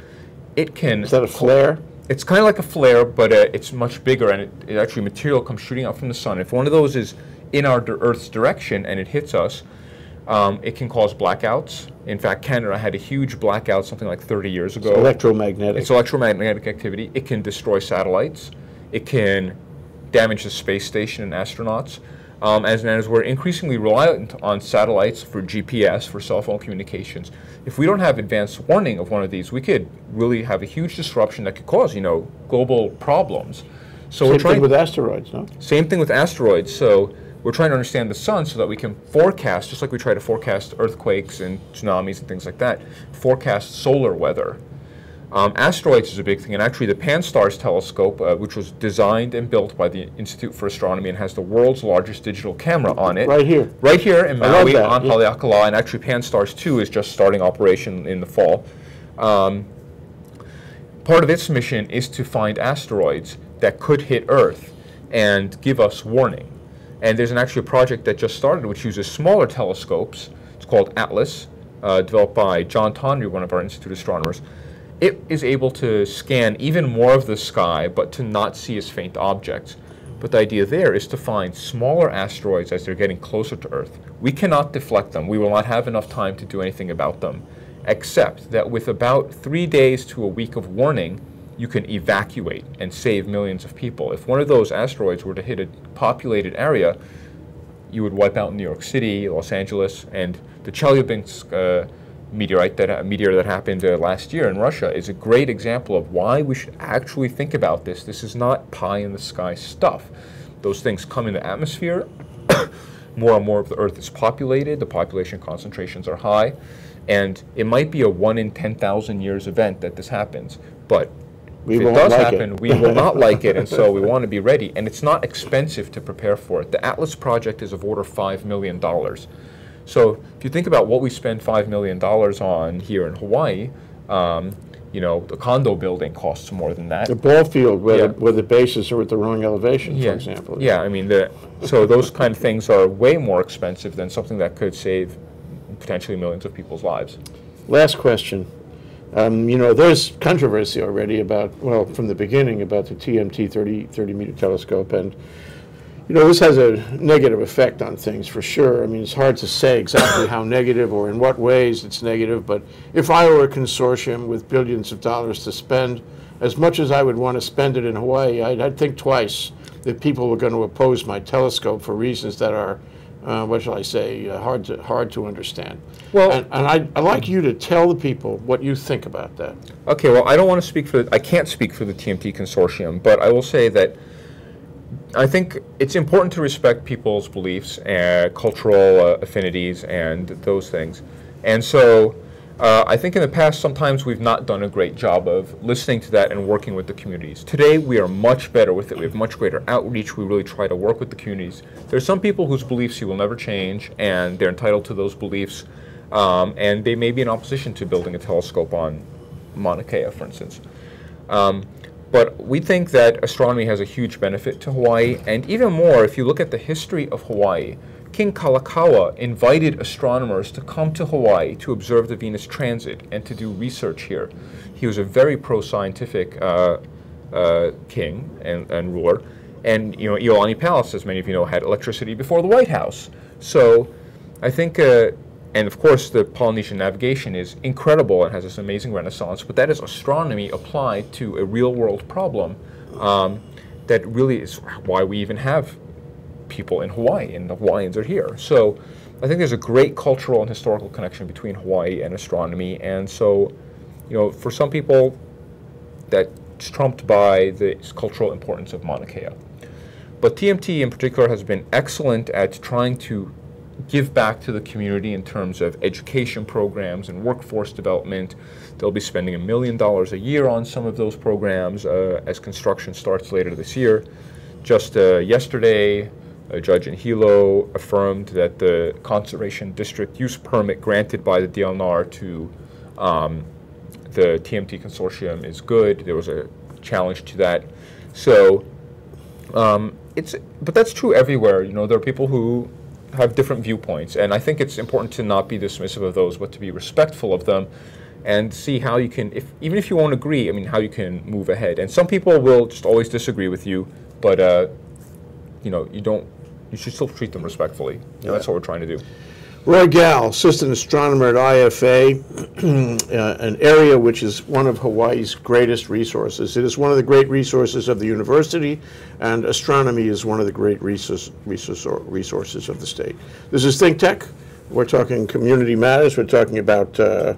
it can. Is that a flare? It's kind of like a flare, but uh, it's much bigger, and it, it actually material comes shooting out from the sun. If one of those is in our Earth's direction and it hits us, um, it can cause blackouts. In fact, Canada had a huge blackout something like 30 years ago. Electromagnetic. It's electromagnetic activity. It can destroy satellites. It can damage the space station and astronauts. Um, as, as we're increasingly reliant on satellites for GPS, for cell phone communications, if we don't have advanced warning of one of these, we could really have a huge disruption that could cause, you know, global problems. So Same we're trying thing with asteroids, no? same thing with asteroids. So we're trying to understand the sun so that we can forecast, just like we try to forecast earthquakes and tsunamis and things like that, forecast solar weather. Um, asteroids is a big thing, and actually the Pan-STARRS telescope, uh, which was designed and built by the Institute for Astronomy and has the world's largest digital camera on it. Right here. Right here in Maui on yeah. Haleakala, and actually Pan-STARRS 2 is just starting operation in the fall. Um, part of its mission is to find asteroids that could hit Earth and give us warning. And there's an actual project that just started which uses smaller telescopes. It's called ATLAS, uh, developed by John Tonry, one of our Institute astronomers. It is able to scan even more of the sky, but to not see as faint objects. But the idea there is to find smaller asteroids as they're getting closer to Earth. We cannot deflect them. We will not have enough time to do anything about them, except that with about three days to a week of warning, you can evacuate and save millions of people. If one of those asteroids were to hit a populated area, you would wipe out New York City, Los Angeles, and the Chelyabinsk uh, meteorite that uh, meteor that happened uh, last year in Russia is a great example of why we should actually think about this. This is not pie in the sky stuff. Those things come in the atmosphere. more and more of the Earth is populated. The population concentrations are high, and it might be a one in ten thousand years event that this happens, but We if it does like it. happen, we will not like it, and so we want to be ready. And it's not expensive to prepare for it. The Atlas project is of order $5 million. So if you think about what we spend $5 million on here in Hawaii, um, you know, the condo building costs more than that. The ball field where, Yeah. the, where the bases are at the wrong elevation, yeah. for example. Yeah, I mean, the, so those kind of things are way more expensive than something that could save potentially millions of people's lives. Last question. Um, you know, there's controversy already about, well, from the beginning, about the TMT 30, 30 meter telescope. And, you know, this has a negative effect on things for sure. I mean, it's hard to say exactly how negative or in what ways it's negative. But if I were a consortium with billions of dollars to spend, as much as I would want to spend it in Hawaii, I'd, I'd think twice that people were going to oppose my telescope for reasons that are, uh, what shall I say, uh, hard to hard to understand. Well- and, and I, I'd like you to tell the people what you think about that. Okay, well, I don't want to speak for, I can't speak for the TMT consortium, but I will say that I think it's important to respect people's beliefs and cultural uh, affinities and those things. And so uh, I think in the past, sometimes we've not done a great job of listening to that and working with the communities. Today, we are much better with it. We have much greater outreach. We really try to work with the communities. There are some people whose beliefs you will never change, and they're entitled to those beliefs. Um, and they may be in opposition to building a telescope on Mauna Kea, for instance. Um, but we think that astronomy has a huge benefit to Hawaii, and even more if you look at the history of Hawaii. King Kalakaua invited astronomers to come to Hawaii to observe the Venus transit and to do research here. He was a very pro-scientific uh, uh, king and, and ruler, and you know Iolani Palace, as many of you know, had electricity before the White House. So I think, uh, and of course, the Polynesian navigation is incredible and has this amazing renaissance, but that is astronomy applied to a real world problem um, that really is why we even have people in Hawaii and the Hawaiians are here. So I think there's a great cultural and historical connection between Hawaii and astronomy. And so, you know, for some people, that's trumped by the cultural importance of Mauna Kea. But TMT in particular has been excellent at trying to give back to the community in terms of education programs and workforce development. They'll be spending a million dollars a year on some of those programs uh, as construction starts later this year. Just uh, yesterday, a judge in Hilo affirmed that the conservation district use permit granted by the DLNR to um, the TMT consortium is good. There was a challenge to that. So um, it's, but that's true everywhere. You know, there are people who have different viewpoints, and I think it's important to not be dismissive of those, but to be respectful of them, and see how you can, if even if you won't agree, I mean, how you can move ahead. And some people will just always disagree with you, but uh, you know, you don't. You should still treat them respectfully. Know, That's what we're trying to do. Roy Gal, assistant astronomer at IFA, uh, an area which is one of Hawaii's greatest resources. It is one of the great resources of the university, and astronomy is one of the great resource, resource, resources of the state. This is Think Tech. We're talking community matters. We're talking about uh,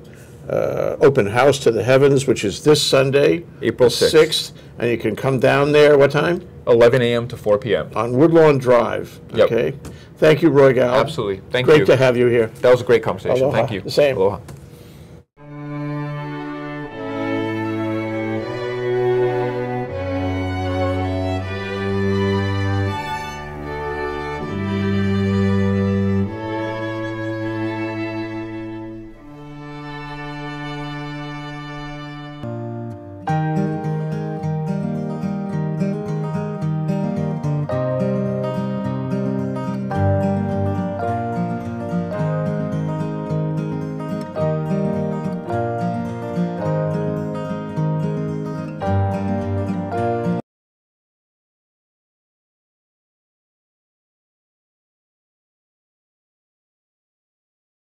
uh, open house to the heavens, which is this Sunday, April the 6th. and you can come down there. What time? 11 a.m. to 4 p.m. On Woodlawn Drive. Yep. Okay. Thank you, Roy Gal. Absolutely. Thank Great you. Great to have you here. That was a great conversation. Aloha. Thank you. The same. Aloha.